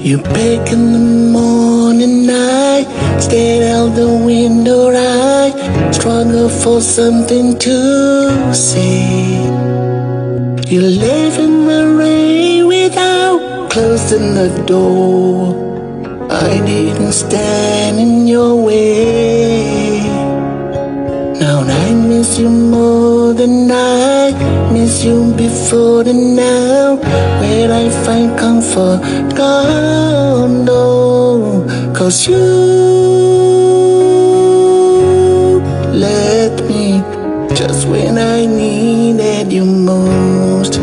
back in the morning, I stayed out the window, I struggle for something to see. You live in the rain without closing the door. I didn't stand in your way. Now I miss you more than night, miss you before the now. Where I find comfort, God no, cause you left me just when I needed you most.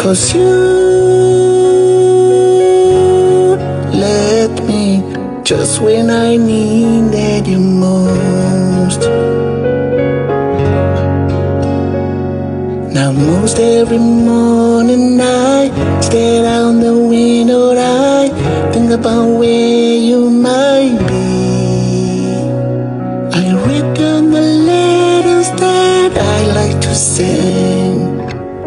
Cause you left me just when I needed you most. Every morning I stare out the window I think about where you might be. I read down the letters that I like to sing.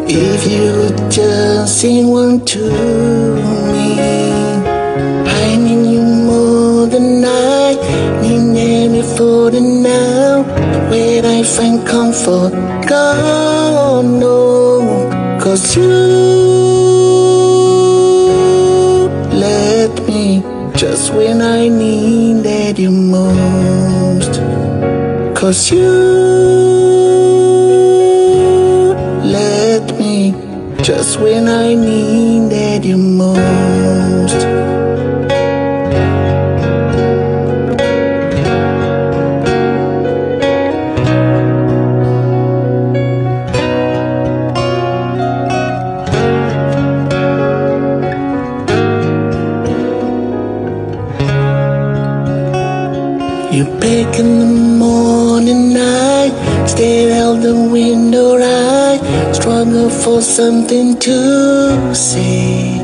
If you just sing one to me, I need you more than I need before the now. Where I find comfort, God you left me just when I needed you most. Cause you You back in the morning, I stayed out the window, I struggle for something to say.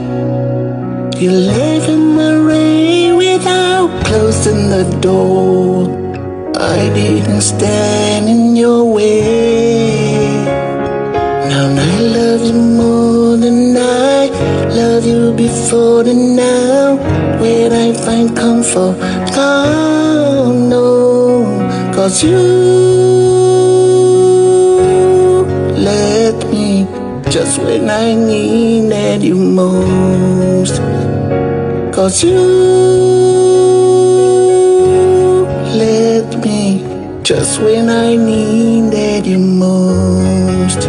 You live in the rain without closing the door. I didn't stand in your way. Now I love you more than I love you before the now. Where I find comfort, cause you left me just when I needed you most. Cause you left me just when I needed you most.